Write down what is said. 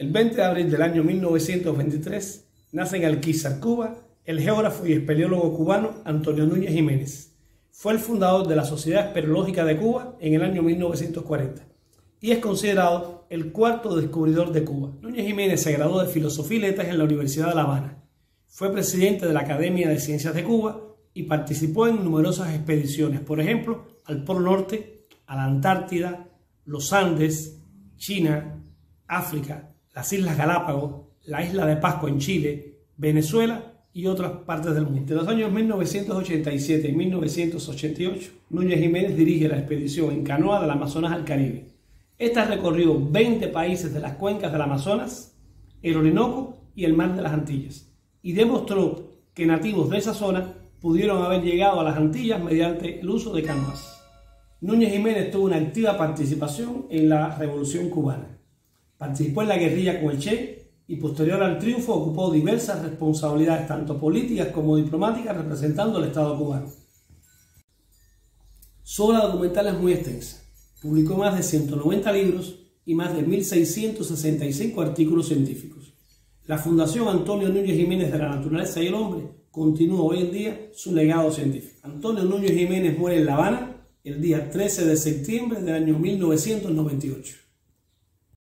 El 20 de abril del año 1923 nace en Alquizar, Cuba, el geógrafo y espeleólogo cubano Antonio Núñez Jiménez. Fue el fundador de la Sociedad Espeleológica de Cuba en el año 1940 y es considerado el cuarto descubridor de Cuba. Núñez Jiménez se graduó de Filosofía y Letras en la Universidad de La Habana. Fue presidente de la Academia de Ciencias de Cuba y participó en numerosas expediciones, por ejemplo, al Polo Norte, a la Antártida, los Andes, China, África, las Islas Galápagos, la isla de Pascua en Chile, Venezuela y otras partes del mundo. En los años 1987 y 1988, Núñez Jiménez dirige la expedición en canoa del Amazonas al Caribe. Esta recorrió 20 países de las cuencas del Amazonas, el Orinoco y el Mar de las Antillas, y demostró que nativos de esa zona pudieron haber llegado a las Antillas mediante el uso de canoas. Núñez Jiménez tuvo una activa participación en la Revolución Cubana. Participó en la guerrilla con el Che y posterior al triunfo ocupó diversas responsabilidades tanto políticas como diplomáticas representando al Estado cubano. Su obra documental es muy extensa. Publicó más de 190 libros y más de 1.665 artículos científicos. La Fundación Antonio Núñez Jiménez de la Naturaleza y el Hombre continúa hoy en día su legado científico. Antonio Núñez Jiménez muere en La Habana el día 13 de septiembre del año 1998.